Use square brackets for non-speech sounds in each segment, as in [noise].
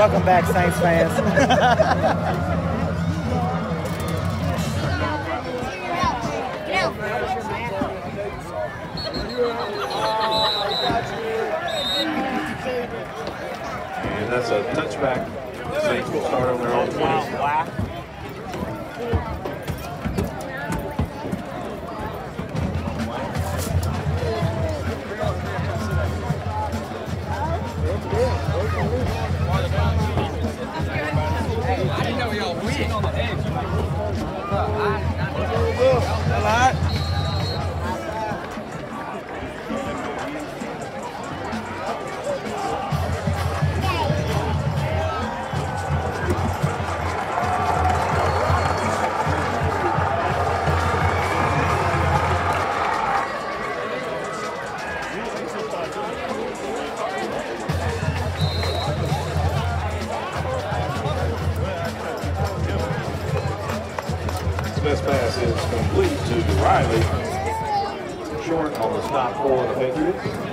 welcome. Welcome back, Saints fans. And that's a touchback. Saints will start on their own 20. รัก Smith's pass is complete to Riley. Short on the stop for the Patriots.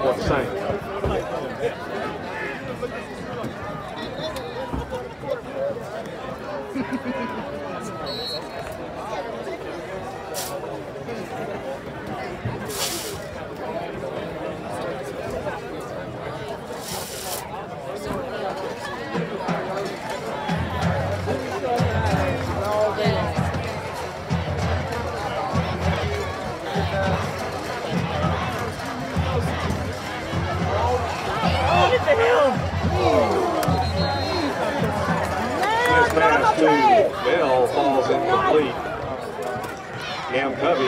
For the Saints. Cam Covey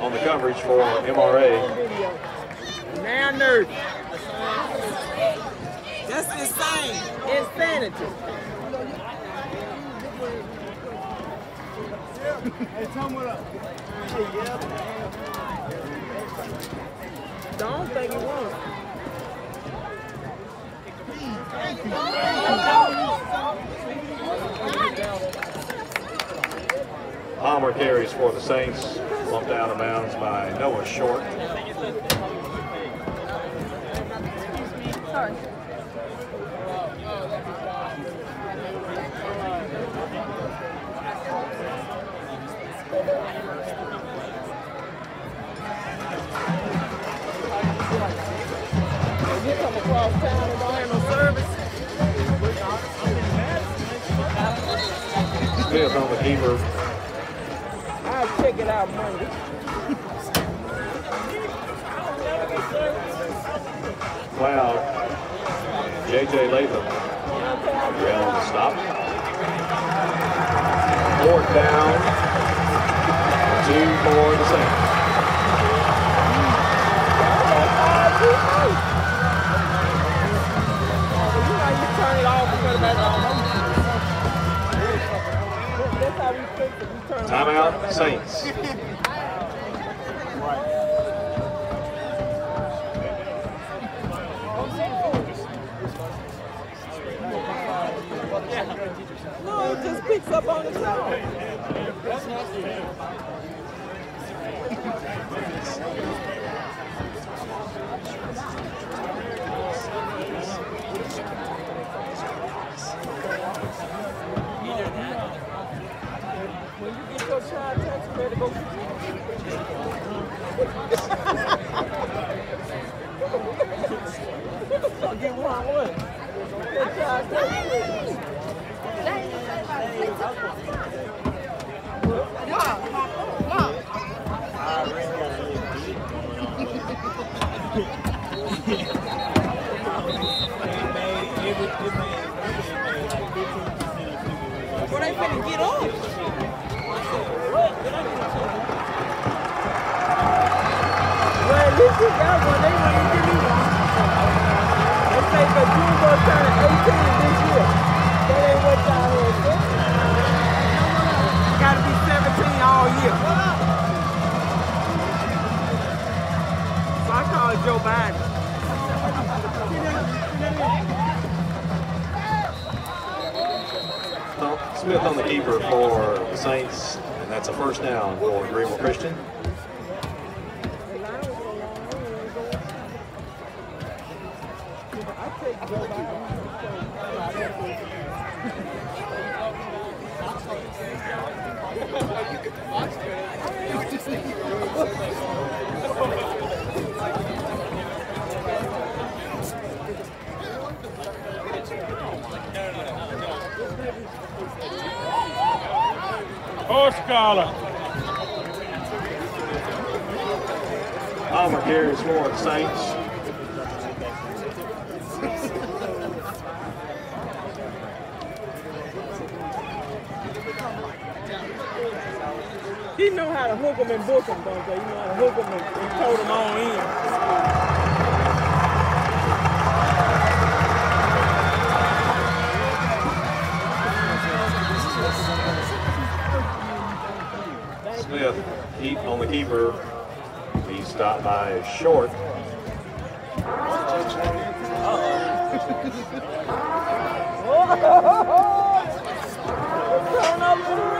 on the coverage for MRA. Man, nerd. That's insane. Insanity. hey, Tom, what up? Don't think he won. Palmer carries for the Saints, bumped out of bounds by Noah Short. Smith on the keeper. Check it out JJ Latham. Rail stop. Fourth down. Two for the Saints. You know No, it just picks up on its own. [laughs] Horse collar. Palmer carries for the Saints. Know how to hook them and book them, don't they? You know how to hook them and, and tow them on in. Smith keep on the keeper. He's stopped by short. Turn up for real.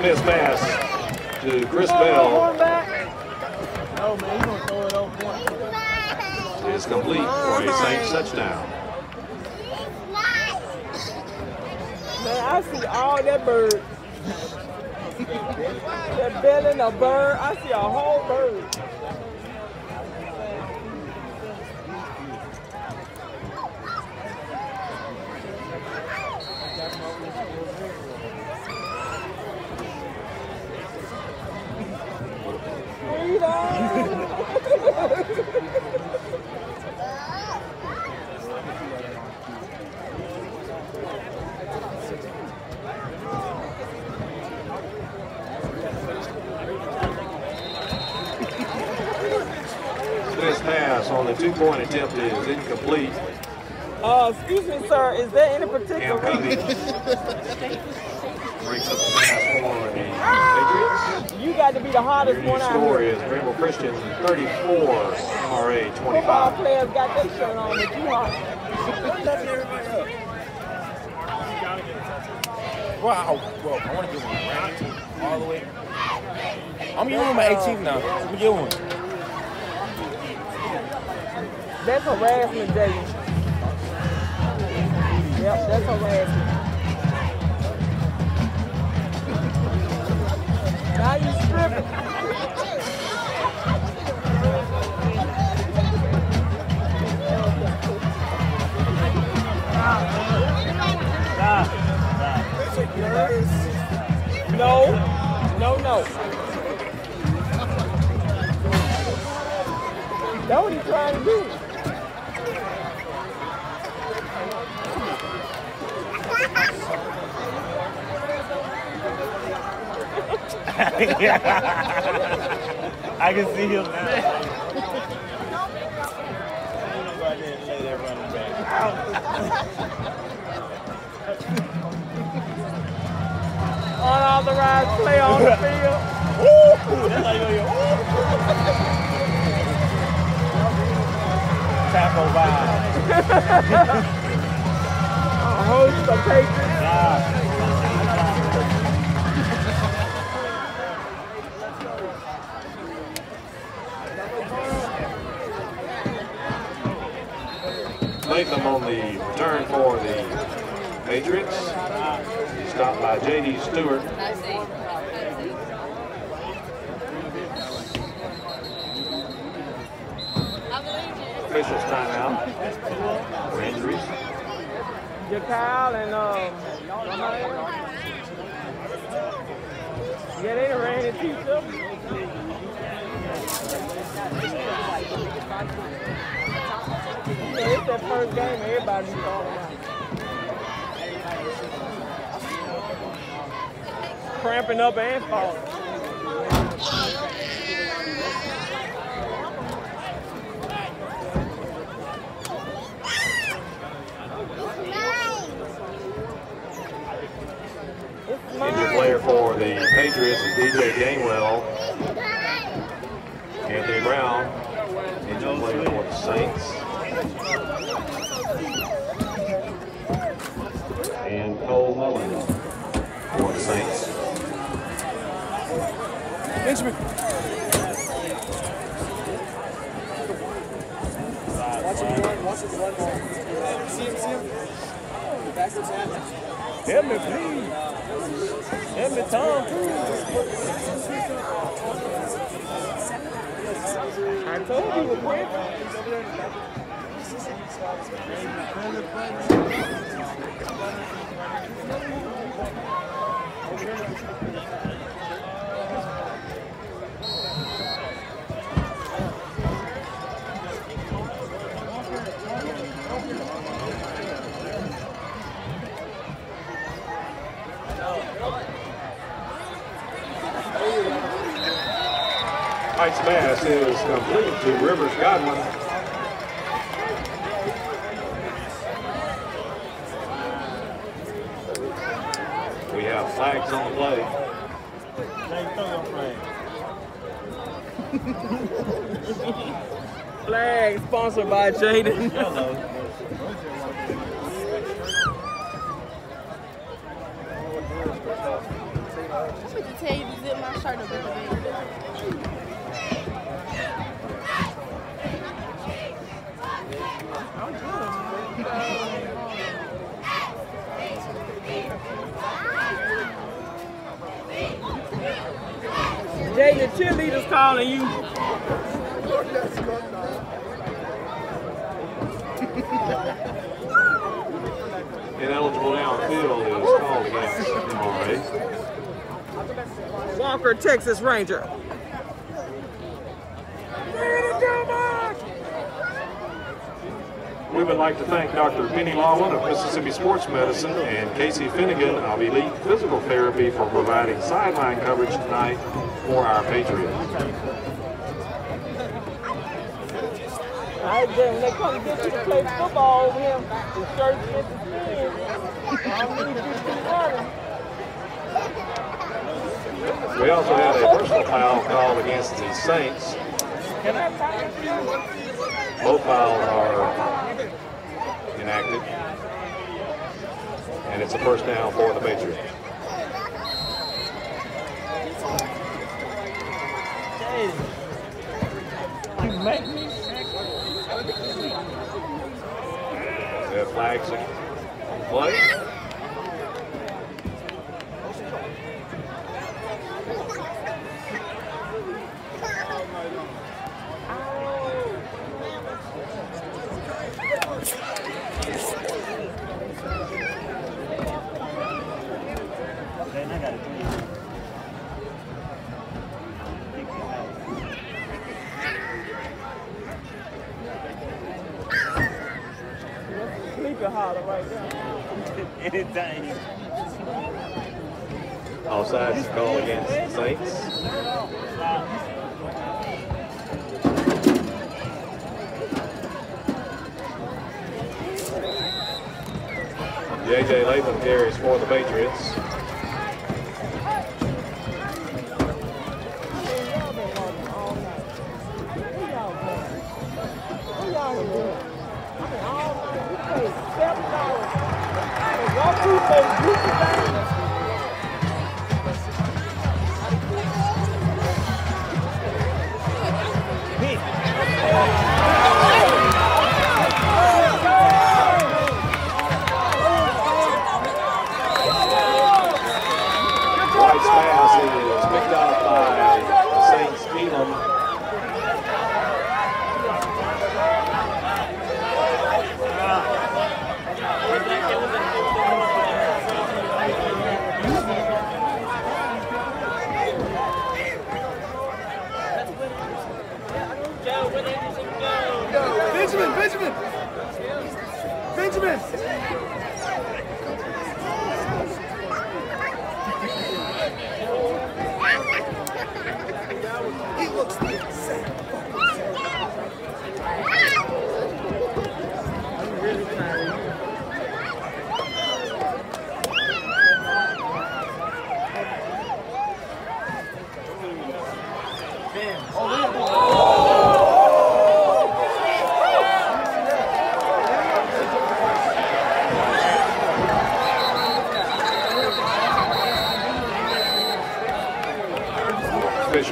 Smith's pass to Chris Bell No, man, he's gonna throw it over one. is complete for a Saints touchdown. Man, I see all that bird. [laughs] that belly and a bird. I see a whole bird. Smith's pass on the two-point attempt is incomplete. Uh, excuse me, sir. Is there any particular reason Covey breaks up the pass for the Patriots. you got to be the hardest Your new one out score here? is Greenville Christian 34, MRA Football 25. players got that shirt on, but you hard. Wow. Well, I want to get one right all the way. I'm giving him an 18 now. I'm gonna get one. That's harassment, Jaden. Yep, that's harassment. Now you stripping. No, no, no. That's what he's trying to do. [laughs] I can see him now. Go out there and lay that running back. Unauthorized play on the field. Ooh, that's how you go. Ooh. Tackle by. A host of Patriots. Yeah. Latham on the return for the Patriots. Stopped by J.D. Stewart. Officials timeout for injuries. Kyle and um. Yeah, they ran other. Yeah, it's that first game, everybody be calling out. Cramping up and falling. It's player for the Patriots is DJ Gainwell. Anthony Brown, injured player for the Saints. And Cole Mullen for the Saints. Benjamin. Help me, please. Help me, Tom Cruise. I told you it was quick. Heights pass is complete to Rivers Godwin. We have flags on the play. Flag sponsored by Jaden. I'm going to tell you to zip my shirt up a little bit. Jaden, the cheerleaders calling you. [laughs] Ineligible downfield is called against MRA. Walker, Texas Ranger. We would like to thank Dr. Penny Lawman of Mississippi Sports Medicine and Casey Finnegan of Elite Physical Therapy for providing sideline coverage tonight for our Patriots. I when they come get you to play football over here, the shirts get the skin. I don't need you to keep. We also had a personal foul called against the Saints. Can I talk to you? Both fouls are enacted. And it's a first down for the Patriots. You make me? Sick. Have flags on Anything. Offsides call against the Saints. J.J. Latham carries for the Patriots.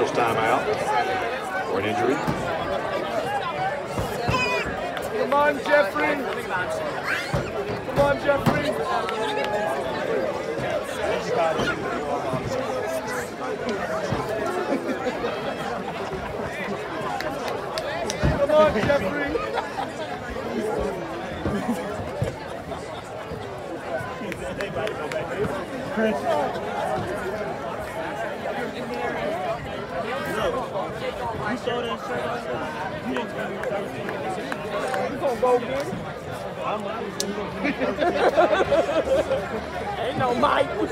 Official's timeout for an injury. Come on, Jeffrey. Come on, Jeffrey. Come on, Jeffrey. You show that shit. You gonna go get it? I'm not. Ain't no Mike. There's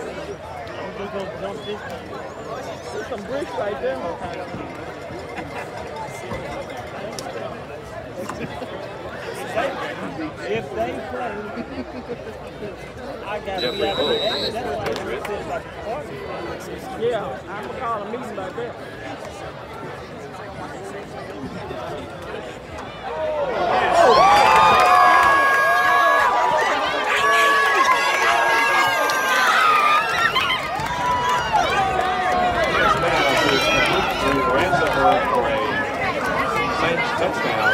[laughs] some bricks right there. If they play, I got to be out Hook, there. That's why Coach they Rick. said like a party. Yeah, I'm gonna call a meeting like that. First down is complete to Ransomberg for a Saints touchdown.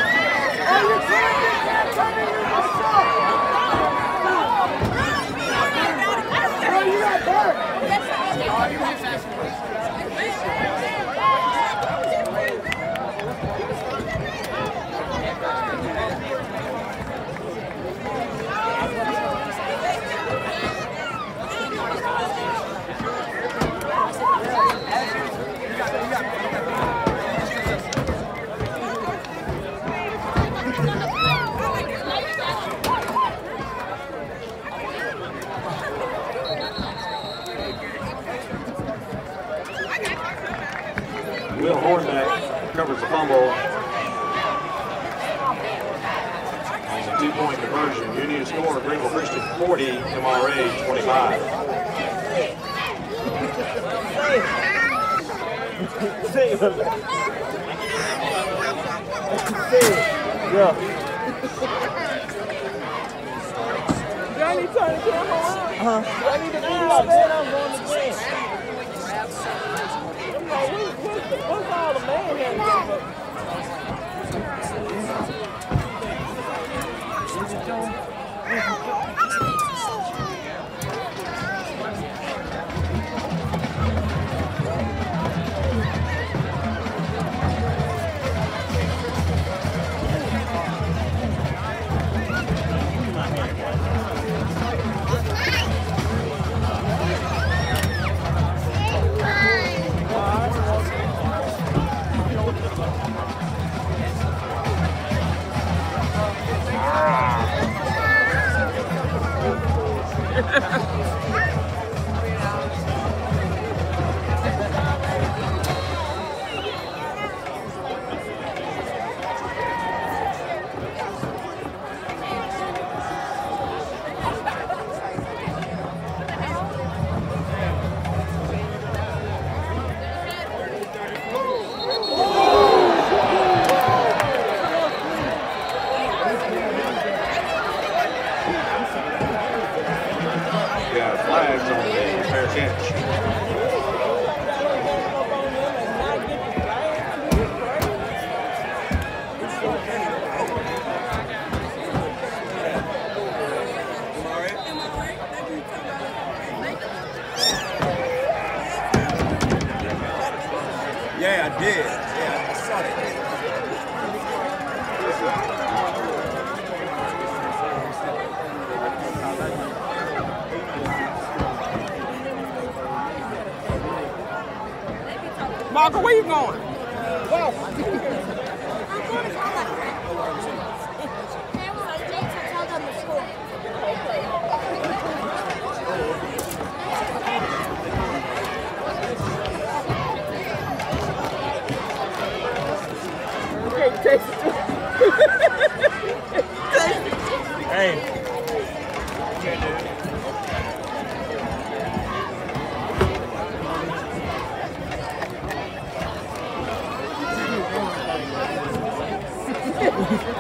Will Hornback covers the fumble. On the two-point conversion, Union score, Greenville Christian 40, MRA 25. Say it. Say Yeah. Johnny trying to come around. I need to be like that. I'm going to bed. I'm like, what, what's, the, what's all the man to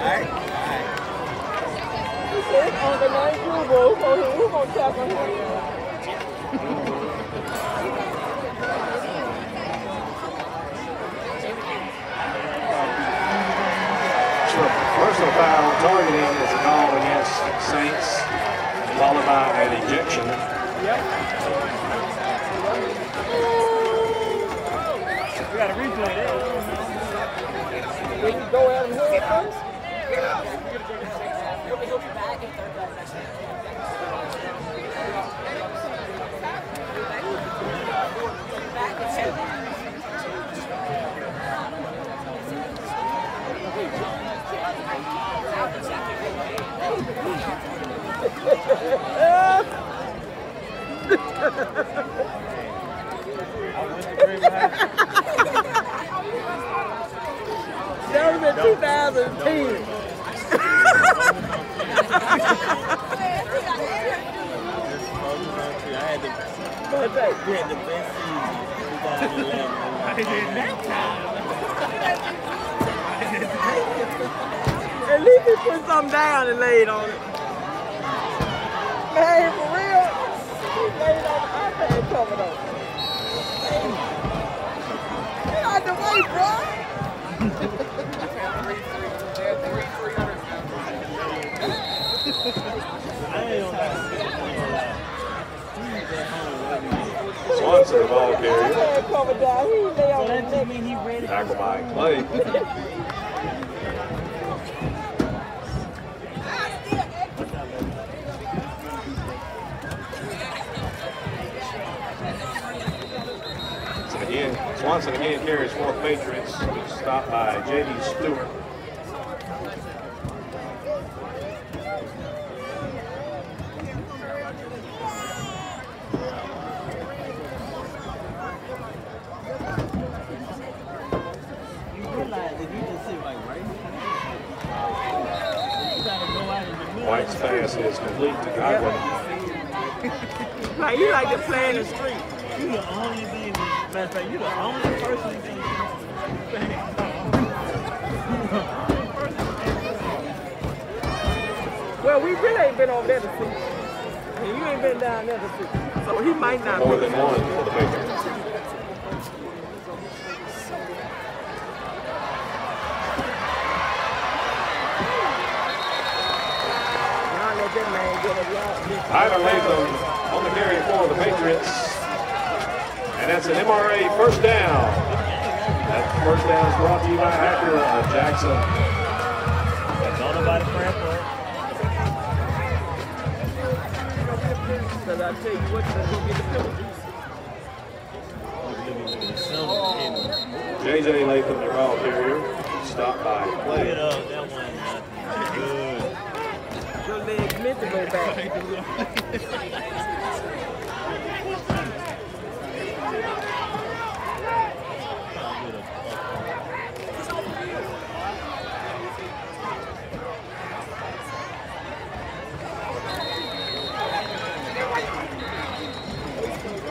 The. Personal foul targeting is called against Saints, followed by an ejection. Yep. We got a replay there. We can go out and hear it first. That was in 2010. I that? we had the best season, 2011. At least he put something down and laid on it. Man, for real, he laid on the iPad cover though. Get out the way, bro. [laughs] Swanson, the ball carrier. iPad cover down. He lay on That his just neck. mean he ready. Tackle by Clay. Swanson again carries four Patriots. Stopped by J.D. Stewart. You realize if you just sit like right here, you gotta go out in the middle. Pass is complete to Godwin. [laughs] Like you like to play in the street. You the only thing, matter of fact, you the only person that [laughs] Well, we really ain't been over there to see. And you ain't been down there to see. So he might not More be. than one for the Patriots. Y'all let that man get a lot. Tyler Latham on the carry for the Patriots. And that's an MRA first down. That first down is brought to you by Acura of Jackson. Don't nobody prep for it. Because I tell you what, you're going to get the penalty. JJ Latham, the ball carrier, stopped by Get meant to go back.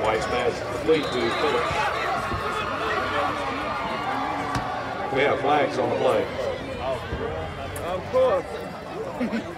White's pass complete to Phillips. We have flags on the play. Of course. [laughs]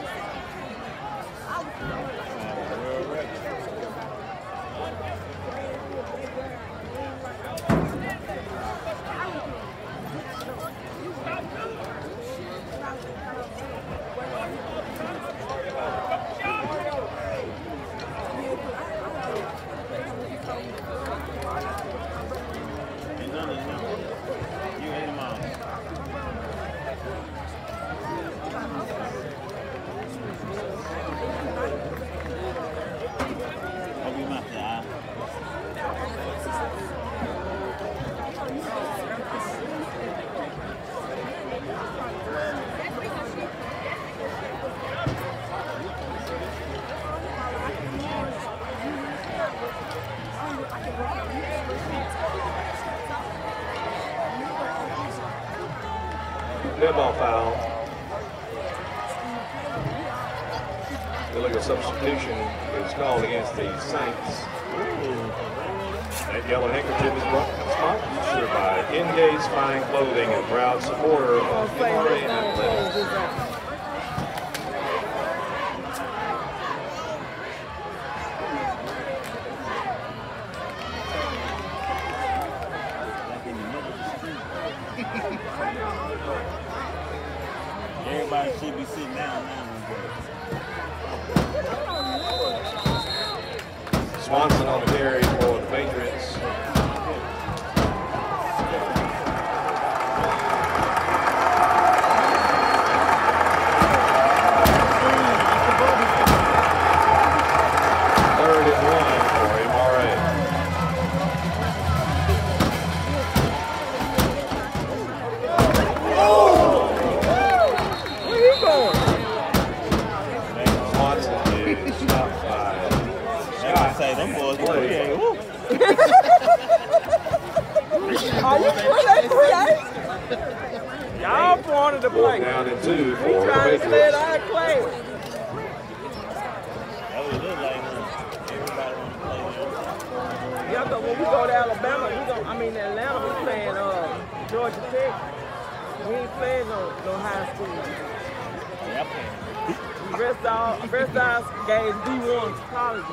rest of D1 college.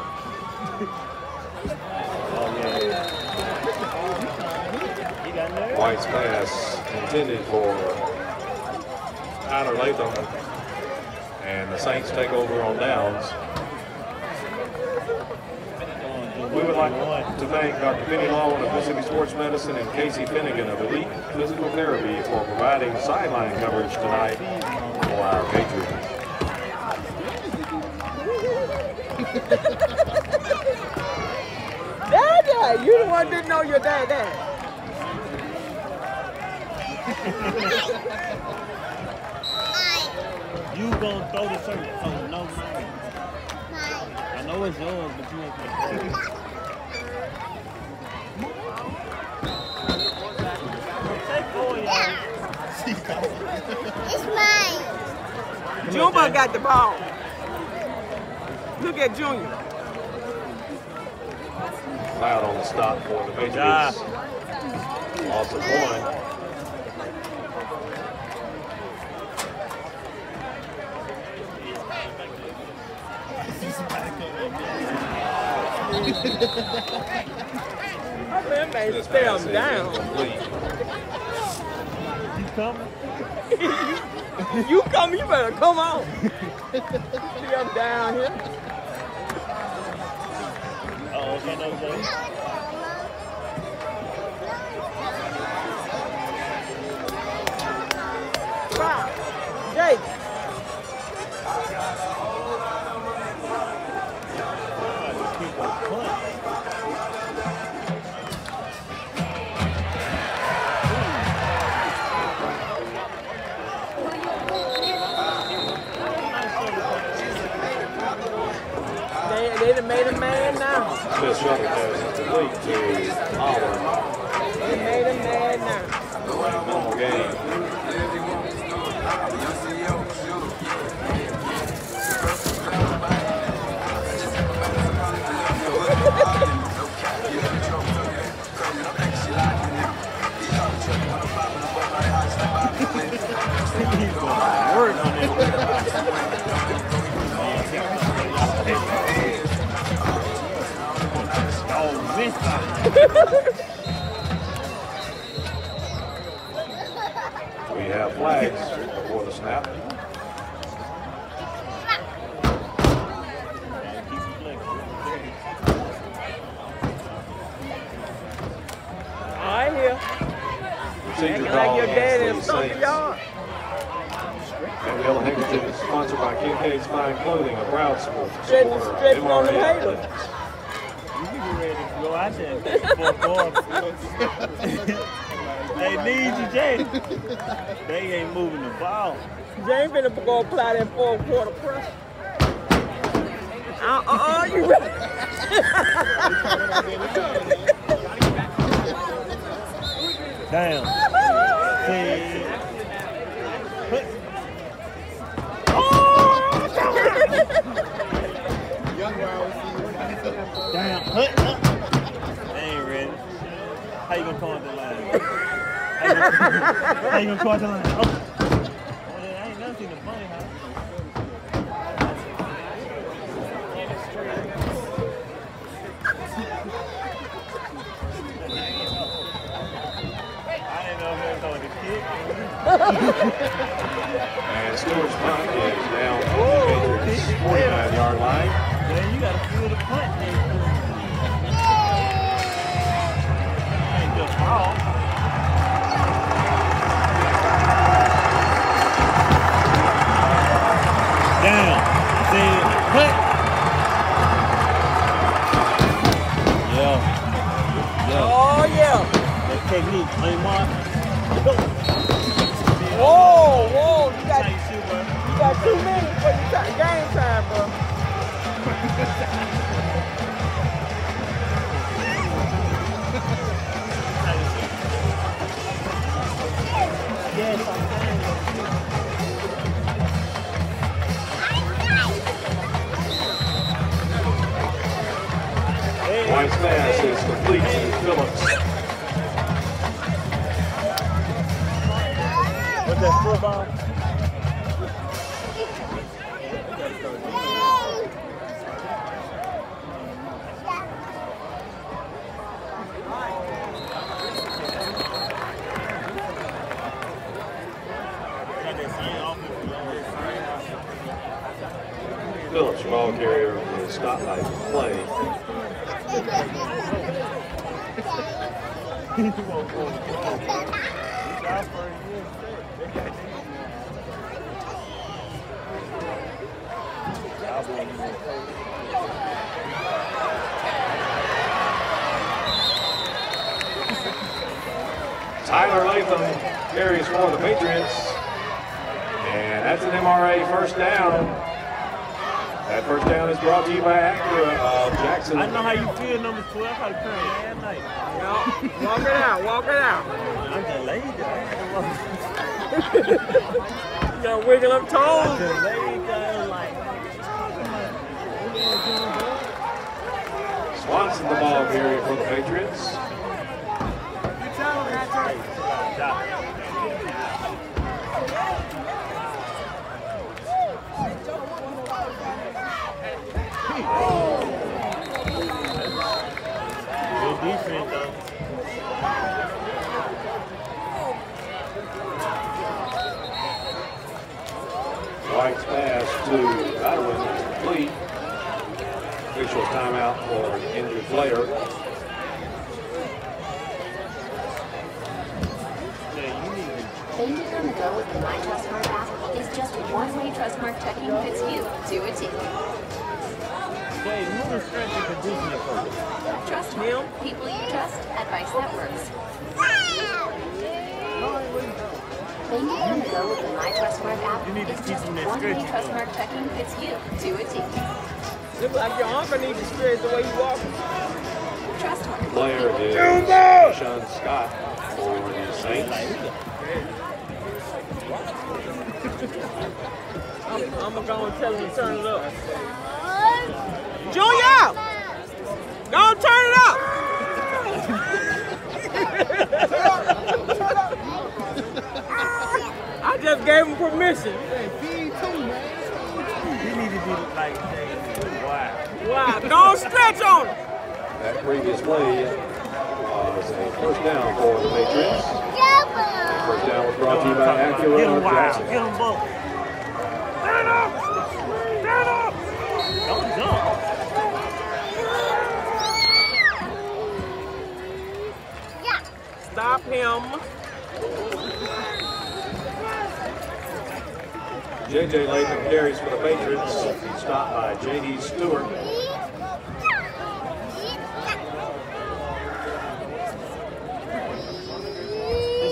White's pass intended for Tyler Latham. And the Saints take over on downs. We would like to thank Dr. Penny Lawman of Mississippi Sports Medicine and Casey Finnegan of Elite Physical Therapy for providing sideline coverage tonight for our Patriots. Dad, dad, you the one didn't know your dad, dad. You gonna throw the shirt? Oh, no, mine. I know it's yours, but you ain't gonna throw it. Take four, y'all. It's mine. Junior got the ball. Look at Junior. Loud on the stop for the Patriots. Loss of one. I man made This stay pass him down. You coming? [laughs] You come, you better come on. [laughs] See, I'm down here. Oh, Smith shuttle pass incomplete to. They made a man now. Gain. Work on it. [laughs] We have flags before the snap. All right, here. Procedure Acting call like your dad is the something Saints. yard. And Handkerchief is sponsored by Kincaid's Fine Clothing, a proud Stretch- supporter of on them MRA athletics. You be ready to go out there for quarter. they [laughs] need you, Jay. They ain't moving the ball. James finna go apply that fourth quarter pressure. Uh, uh, uh, you [laughs] Damn. See. Damn. Hut, hut. How you gonna call at the line? How you gonna- call at the line? Oh. I didn't know if they were throwing the kick. Technique. Whoa, you got, you got two minutes for your ti- game time, bro. Yes, I'm pass is complete to Phillips. That ball carrier, is stopped by play. [laughs] [laughs] Tyler Latham carries for the Patriots. And that's an MRA first down. That first down is brought to you by Acura of Jackson. I know how you feel, number 12. I had a current last night. Yo, walk it out, walk it out. I'm just lazy. I had to walk. You gotta wiggle up toes. Just lazy. Like, Swanson the ball carrier for the Patriots. Good defense, though. White's pass to Godwin is complete. Official timeout for an injured player. You to go with the My Trustmark app is just one way Trustmark checking fits you to a T. Jay, who is strength and conditioning coach? Trustmark. People you trust. Advice that works. Painted on go with the My Trustmark app You need to is teach just them one way. Trustmark checking fits you to a T. Look like your uncle needs to stretch the way you walk. Trustmark. Player is Sean Scott for the Saints. I'm, I'm gonna go and tell him to turn it up. Junior! Go turn it up! I just gave him permission. You need to be like Jay. Wow. Wow, don't stretch on him. That previous play uh, was a first down for the Patriots. First down was brought to you by Get Acura him wild. Get him both. Stand up. Stand up. Stop him. J.J. Latham carries for the Patriots. Stopped by J.D. Stewart.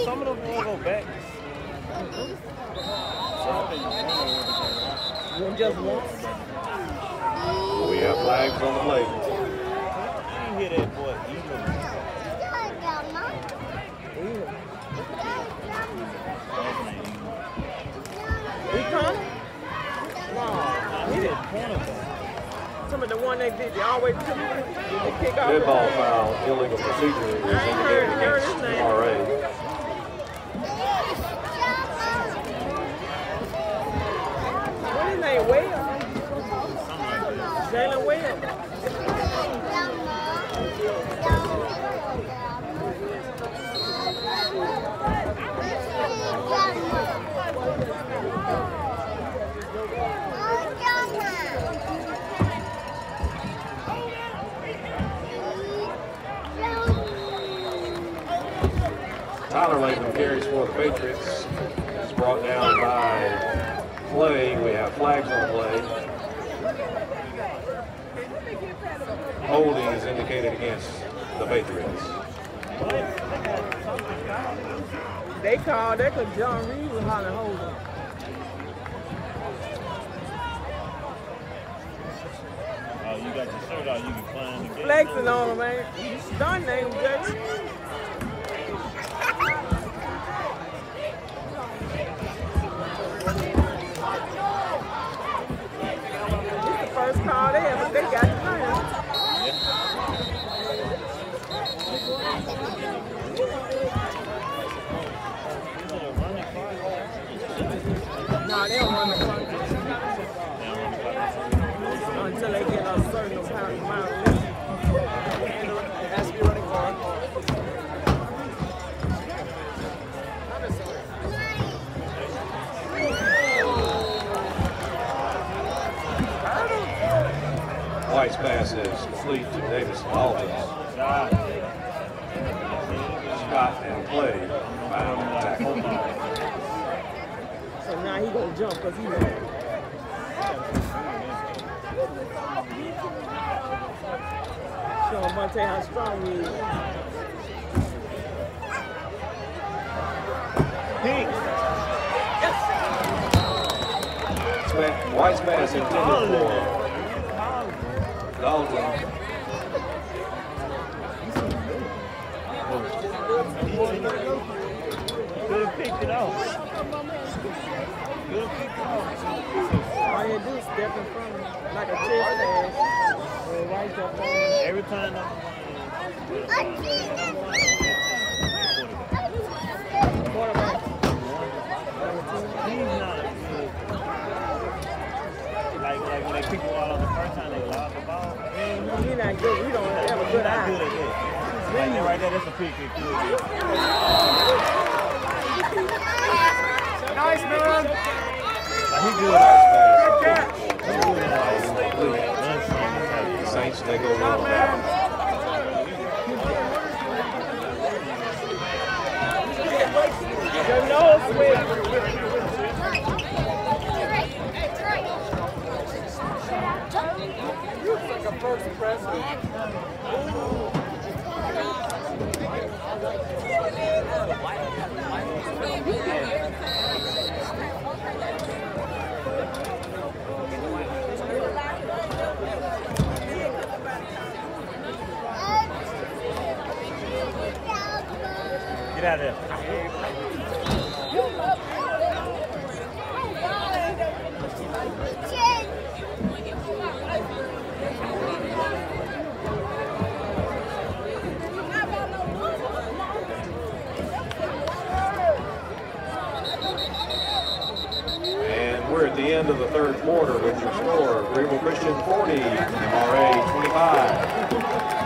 Some of them all go back? Just once. We have flags on the play. You hear that boy eating. He coming? Nah, he did Some the one they did, they always took the kick off. Dead ball foul, illegal procedure is I ain't heard- heard his name. MRA. What his name? Wales? Jalen Wales. Tyler Latham carries for the Patriots. He's brought down by play. We have flags on the play. Holding is indicated against the Patriots. They called that because John Reed was hollering hold. Oh, you got your shirt on, you can climb the gate. Flexing on him, man. You stunned him, he gonna jump because he know. Show Monte how strong he is. Sma- White's pass intended for Dalton. Could have it off. Could have picked it off. All you do is step in front of him like a chest pass. Or right. Every time not good. Like, when they the first time they the ball. Not good. We don't have a good not good eye. at right there, that's a good. Nice, man. Like he good. White's pass catch. intended for Saints take over on that. Your nose swing. Like a first president. Get out of there. the end of the third quarter with your score, Greenville Christian 40, MRA 25.